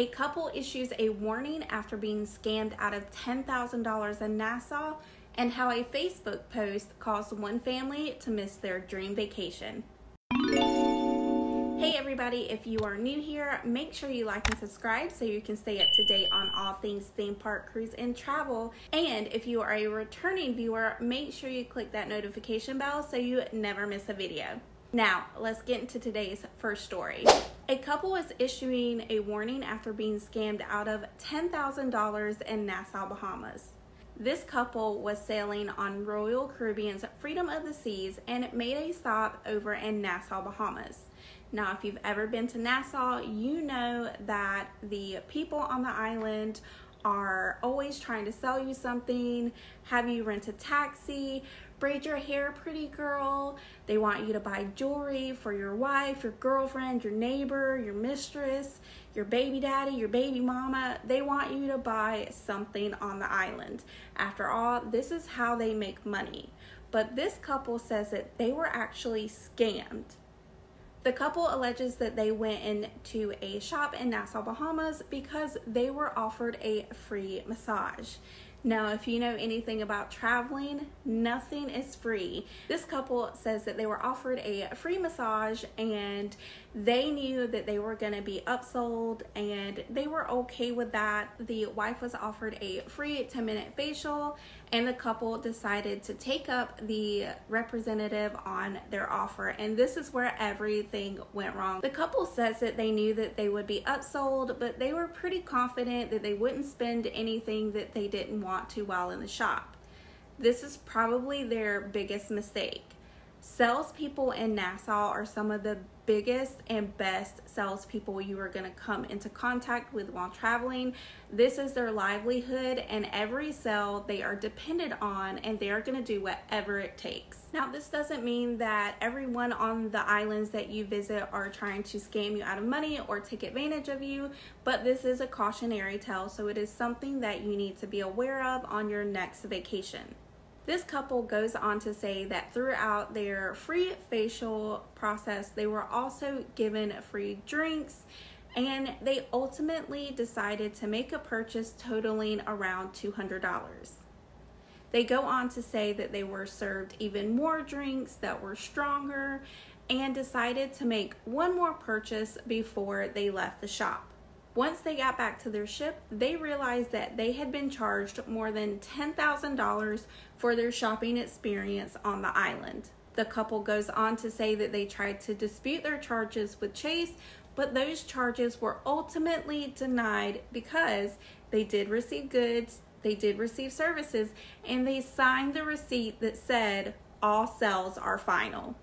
A couple issues a warning after being scammed out of $10,000 in Nassau, and how a Facebook post caused one family to miss their dream vacation. Hey everybody, if you are new here, make sure you like and subscribe so you can stay up to date on all things theme park, cruise, and travel. And if you are a returning viewer, make sure you click that notification bell so you never miss a video. Now, let's get into today's first story. A couple is issuing a warning after being scammed out of $10,000 in Nassau, Bahamas. This couple was sailing on Royal Caribbean's Freedom of the Seas and made a stop over in Nassau, Bahamas. Now, if you've ever been to Nassau, you know that the people on the island are always trying to sell you something, have you rent a taxi, braid your hair, pretty girl. They want you to buy jewelry for your wife, your girlfriend, your neighbor, your mistress, your baby daddy, your baby mama. They want you to buy something on the island. After all, this is how they make money. But this couple says that they were actually scammed. The couple alleges that they went into a shop in Nassau, Bahamas because they were offered a free massage. Now, if you know anything about traveling, nothing is free. This couple says that they were offered a free massage and they knew that they were going to be upsold and they were okay with that. The wife was offered a free 10 minute facial and the couple decided to take up the representative on their offer. And this is where everything went wrong. The couple says that they knew that they would be upsold, but they were pretty confident that they wouldn't spend anything that they didn't want to while in the shop. This is probably their biggest mistake. Salespeople in Nassau are some of the biggest and best salespeople you are going to come into contact with while traveling. This is their livelihood, and every sale they are dependent on, and they are going to do whatever it takes. Now, this doesn't mean that everyone on the islands that you visit are trying to scam you out of money or take advantage of you, but this is a cautionary tale, so it is something that you need to be aware of on your next vacation. This couple goes on to say that throughout their free facial process, they were also given free drinks and they ultimately decided to make a purchase totaling around $200. They go on to say that they were served even more drinks that were stronger and decided to make one more purchase before they left the shop. Once they got back to their ship, they realized that they had been charged more than $10,000 for their shopping experience on the island. The couple goes on to say that they tried to dispute their charges with Chase, but those charges were ultimately denied because they did receive goods, they did receive services, and they signed the receipt that said all sales are final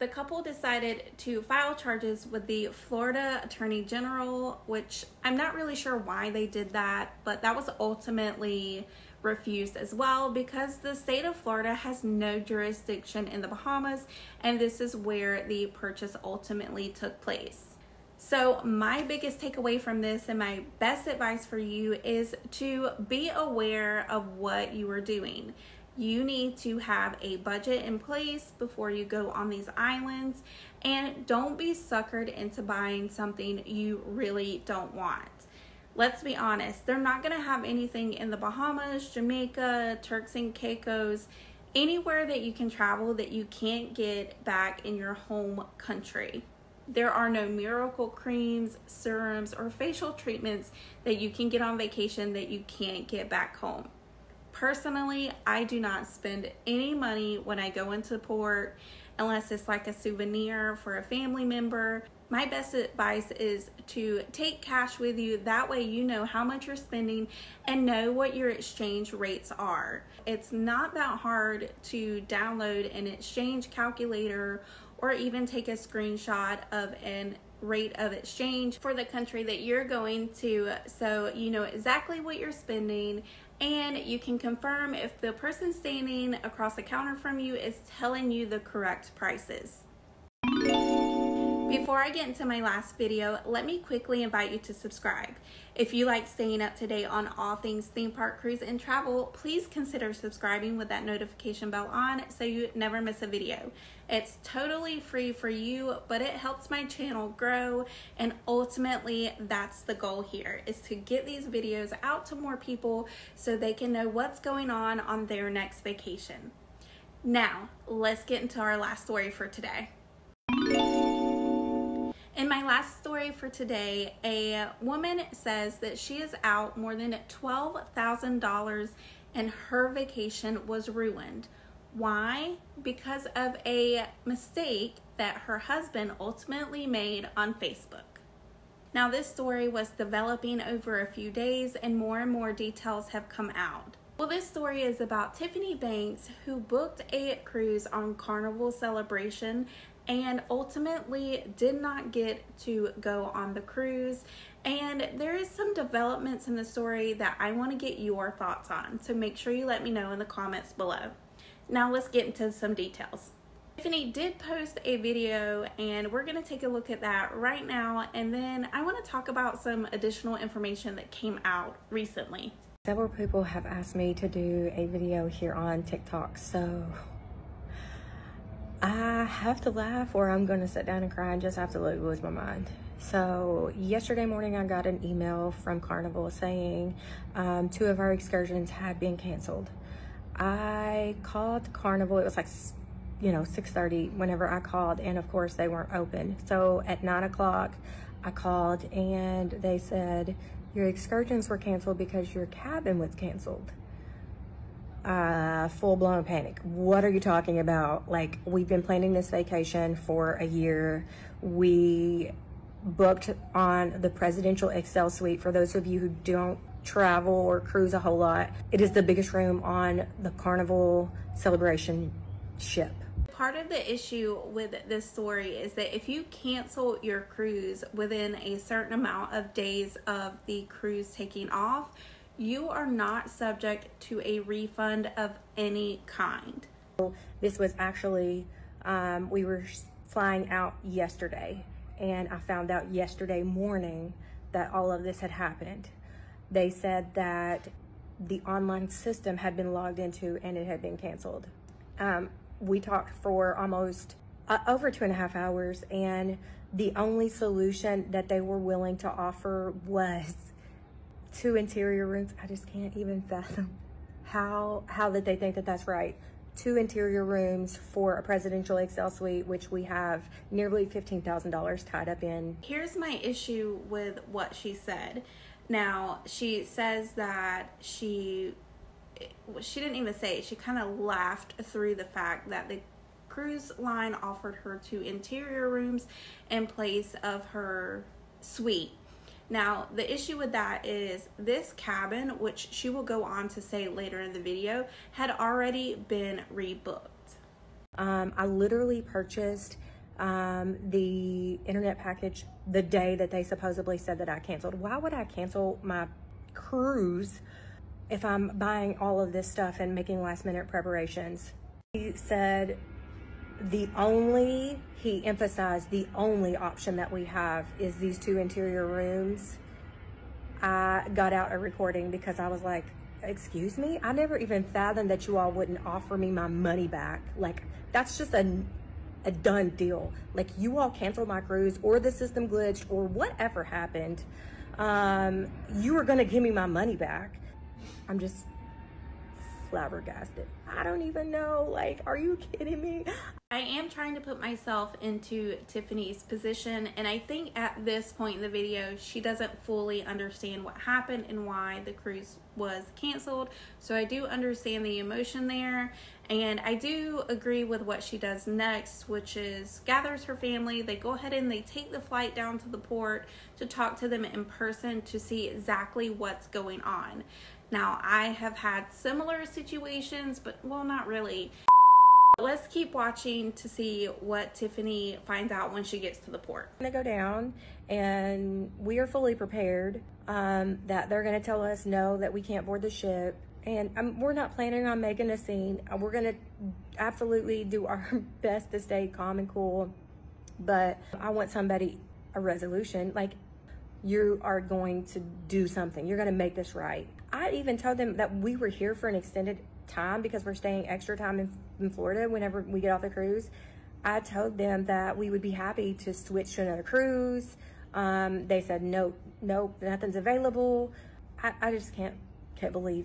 the couple decided to file charges with the Florida Attorney General, which I'm not really sure why they did that, but that was ultimately refused as well because the state of Florida has no jurisdiction in the Bahamas, and this is where the purchase ultimately took place. So, my biggest takeaway from this and my best advice for you is to be aware of what you are doing you need to have a budget in place before you go on these islands and don't be suckered into buying something you really don't want. Let's be honest, they're not going to have anything in the Bahamas, Jamaica, Turks and Caicos, anywhere that you can travel that you can't get back in your home country. There are no miracle creams, serums, or facial treatments that you can get on vacation that you can't get back home. Personally, I do not spend any money when I go into port unless it's like a souvenir for a family member. My best advice is to take cash with you. That way, you know how much you're spending and know what your exchange rates are. It's not that hard to download an exchange calculator or even take a screenshot of an rate of exchange for the country that you're going to so you know exactly what you're spending and you can confirm if the person standing across the counter from you is telling you the correct prices. Before I get into my last video, let me quickly invite you to subscribe. If you like staying up to date on all things theme park cruise and travel, please consider subscribing with that notification bell on so you never miss a video. It's totally free for you, but it helps my channel grow and ultimately that's the goal here is to get these videos out to more people so they can know what's going on on their next vacation. Now, let's get into our last story for today. In my last story for today, a woman says that she is out more than $12,000 and her vacation was ruined. Why? Because of a mistake that her husband ultimately made on Facebook. Now, this story was developing over a few days, and more and more details have come out. Well, this story is about Tiffany Banks, who booked a cruise on Carnival Celebration and ultimately did not get to go on the cruise. And there is some developments in the story that I want to get your thoughts on. So make sure you let me know in the comments below. Now let's get into some details. Tiffany did post a video and we're going to take a look at that right now and then I want to talk about some additional information that came out recently. Several people have asked me to do a video here on TikTok so I have to laugh or I'm going to sit down and cry and just absolutely lose my mind. So yesterday morning I got an email from Carnival saying um, two of our excursions had been canceled. I called Carnival, it was like, you know, 6.30 whenever I called and of course they weren't open. So at nine o'clock I called and they said your excursions were canceled because your cabin was canceled uh, full blown panic. What are you talking about? Like, we've been planning this vacation for a year. We booked on the presidential Excel suite. For those of you who don't travel or cruise a whole lot, it is the biggest room on the Carnival celebration ship. Part of the issue with this story is that if you cancel your cruise within a certain amount of days of the cruise taking off, you are not subject to a refund of any kind. This was actually, um, we were flying out yesterday and I found out yesterday morning that all of this had happened. They said that the online system had been logged into and it had been canceled. Um, we talked for almost uh, over two and a half hours and the only solution that they were willing to offer was two interior rooms. I just can't even fathom how how did they think that that's right. Two interior rooms for a presidential Excel suite, which we have nearly $15,000 tied up in. Here's my issue with what she said. Now, she says that she she didn't even say it. She kind of laughed through the fact that the cruise line offered her two interior rooms in place of her suite now, the issue with that is this cabin, which she will go on to say later in the video, had already been rebooked. Um, I literally purchased um, the internet package the day that they supposedly said that I canceled. Why would I cancel my cruise if I'm buying all of this stuff and making last minute preparations? He said the only, he emphasized the only option that we have is these two interior rooms. I got out a recording because I was like, excuse me? I never even fathomed that you all wouldn't offer me my money back. Like, that's just a, a done deal. Like, you all canceled my cruise or the system glitched or whatever happened. Um, you were gonna give me my money back. I'm just flabbergasted. I don't even know. Like, are you kidding me? I am trying to put myself into Tiffany's position, and I think at this point in the video, she doesn't fully understand what happened and why the cruise was canceled. So I do understand the emotion there, and I do agree with what she does next, which is gathers her family. They go ahead and they take the flight down to the port to talk to them in person to see exactly what's going on. Now, I have had similar situations, but well, not really. Let's keep watching to see what Tiffany finds out when she gets to the port. I'm gonna go down and we are fully prepared um, that they're gonna tell us no, that we can't board the ship. And we're not planning on making a scene. Uh, we're gonna absolutely do our best to stay calm and cool but I want somebody a resolution. Like you are going to do something. You're to make this right. I even told them that we were here for an extended time because we're staying extra time in, in Florida whenever we get off the cruise. I told them that we would be happy to switch to another cruise. Um, they said, no, nope, nothing's available. I, I just can't, can't believe.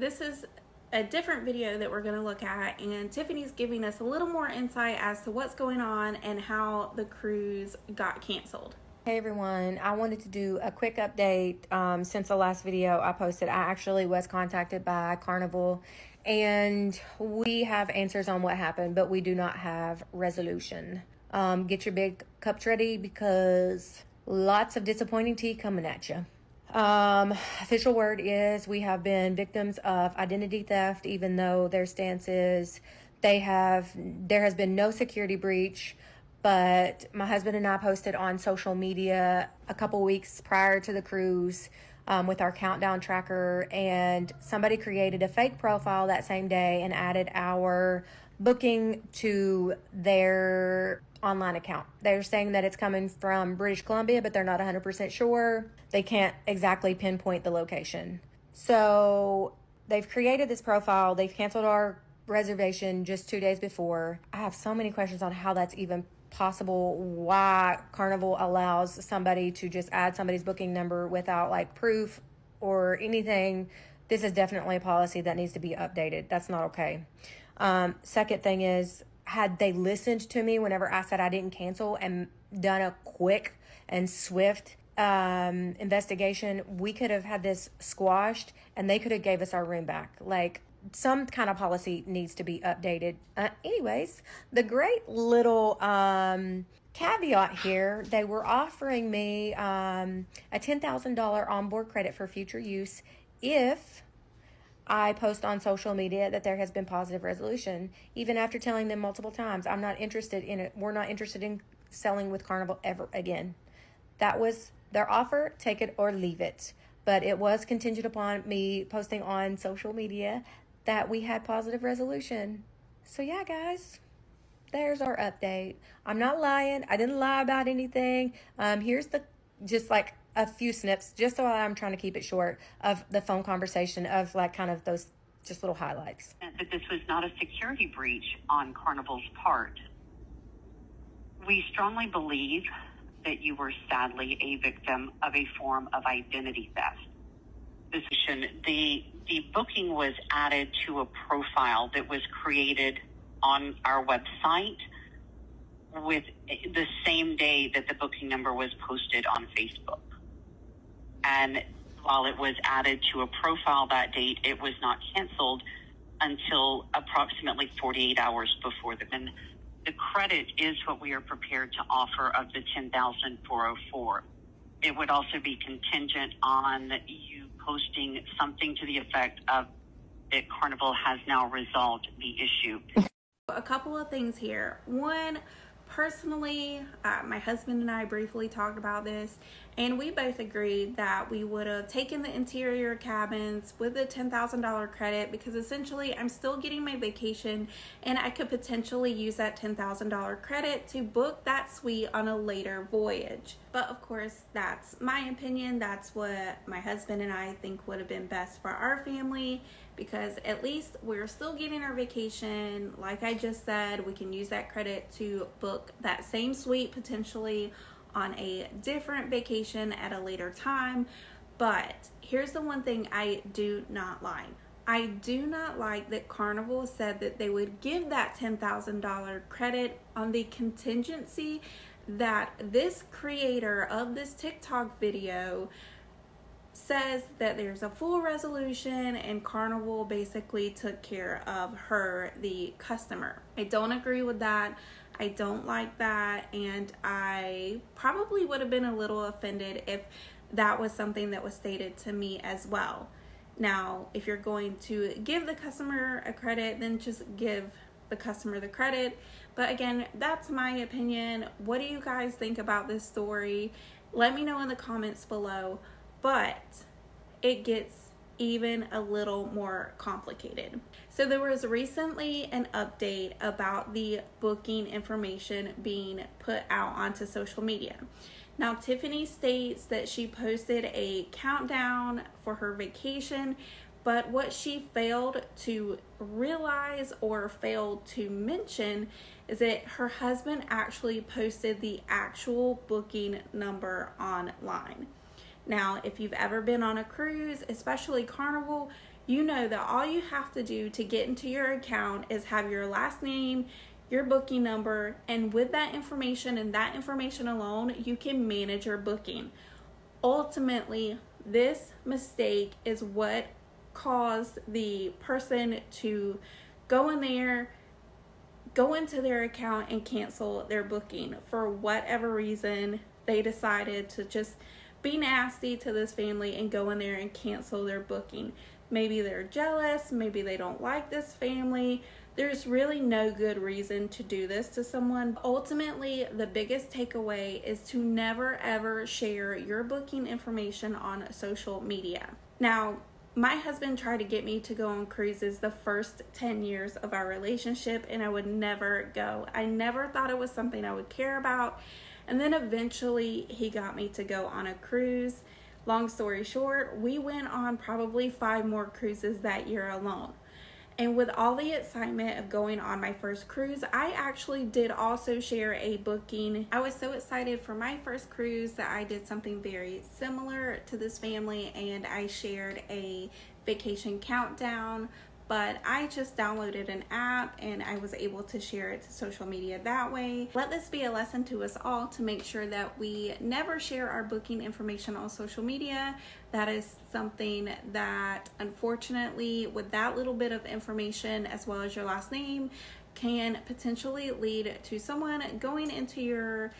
This is a different video that we're going to look at and Tiffany's giving us a little more insight as to what's going on and how the cruise got canceled. Hey everyone, I wanted to do a quick update. Um, since the last video I posted, I actually was contacted by Carnival and we have answers on what happened, but we do not have resolution. Um, get your big cups ready because lots of disappointing tea coming at you. Um, official word is we have been victims of identity theft, even though their stance is they have, there has been no security breach. But my husband and I posted on social media a couple weeks prior to the cruise um, with our countdown tracker, and somebody created a fake profile that same day and added our booking to their online account. They're saying that it's coming from British Columbia, but they're not 100% sure. They can't exactly pinpoint the location. So they've created this profile, they've canceled our reservation just two days before. I have so many questions on how that's even possible why Carnival allows somebody to just add somebody's booking number without like proof or anything. This is definitely a policy that needs to be updated. That's not okay. Um, second thing is, had they listened to me whenever I said I didn't cancel and done a quick and swift um, investigation, we could have had this squashed and they could have gave us our room back. Like some kind of policy needs to be updated. Uh, anyways, the great little um, caveat here they were offering me um, a $10,000 onboard credit for future use if I post on social media that there has been positive resolution, even after telling them multiple times, I'm not interested in it. We're not interested in selling with Carnival ever again. That was their offer, take it or leave it but it was contingent upon me posting on social media that we had positive resolution. So, yeah, guys, there's our update. I'm not lying. I didn't lie about anything. Um, here's the just like a few snips, just so I'm trying to keep it short, of the phone conversation of like kind of those just little highlights. That this was not a security breach on Carnival's part. We strongly believe that you were sadly a victim of a form of identity theft. The the booking was added to a profile that was created on our website with the same day that the booking number was posted on Facebook. And while it was added to a profile that date, it was not canceled until approximately 48 hours before the and the credit is what we are prepared to offer of the 10,404. It would also be contingent on you posting something to the effect of that Carnival has now resolved the issue. A couple of things here. One, personally, uh, my husband and I briefly talked about this, and we both agreed that we would have taken the interior cabins with the $10,000 credit because essentially I'm still getting my vacation and I could potentially use that $10,000 credit to book that suite on a later voyage. But of course, that's my opinion. That's what my husband and I think would have been best for our family because at least we're still getting our vacation. Like I just said, we can use that credit to book that same suite potentially on a different vacation at a later time. But here's the one thing I do not like. I do not like that Carnival said that they would give that $10,000 credit on the contingency that this creator of this TikTok video says that there's a full resolution and Carnival basically took care of her, the customer. I don't agree with that. I don't like that. And I probably would have been a little offended if that was something that was stated to me as well. Now, if you're going to give the customer a credit, then just give the customer the credit. But again, that's my opinion. What do you guys think about this story? Let me know in the comments below but it gets even a little more complicated. So, there was recently an update about the booking information being put out onto social media. Now, Tiffany states that she posted a countdown for her vacation, but what she failed to realize or failed to mention is that her husband actually posted the actual booking number online. Now, if you've ever been on a cruise, especially Carnival, you know that all you have to do to get into your account is have your last name, your booking number, and with that information and that information alone, you can manage your booking. Ultimately, this mistake is what caused the person to go in there, go into their account, and cancel their booking for whatever reason they decided to just be nasty to this family and go in there and cancel their booking. Maybe they're jealous, maybe they don't like this family. There's really no good reason to do this to someone. Ultimately, the biggest takeaway is to never ever share your booking information on social media. Now, my husband tried to get me to go on cruises the first 10 years of our relationship, and I would never go. I never thought it was something I would care about. And then eventually, he got me to go on a cruise. Long story short, we went on probably five more cruises that year alone. And with all the excitement of going on my first cruise, I actually did also share a booking. I was so excited for my first cruise that I did something very similar to this family and I shared a vacation countdown but I just downloaded an app and I was able to share it to social media that way. Let this be a lesson to us all to make sure that we never share our booking information on social media. That is something that, unfortunately, with that little bit of information as well as your last name, can potentially lead to someone going into your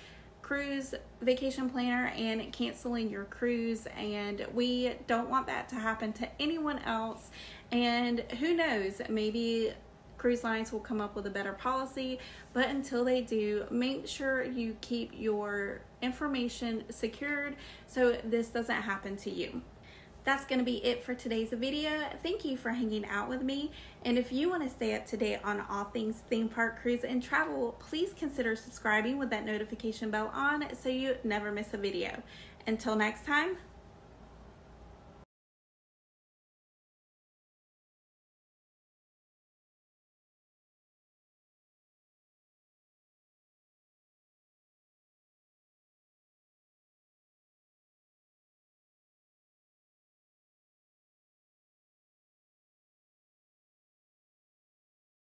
cruise vacation planner and canceling your cruise and we don't want that to happen to anyone else and who knows, maybe cruise lines will come up with a better policy, but until they do, make sure you keep your information secured so this doesn't happen to you. That's going to be it for today's video. Thank you for hanging out with me. And if you want to stay up to date on all things theme park, cruise, and travel, please consider subscribing with that notification bell on so you never miss a video. Until next time,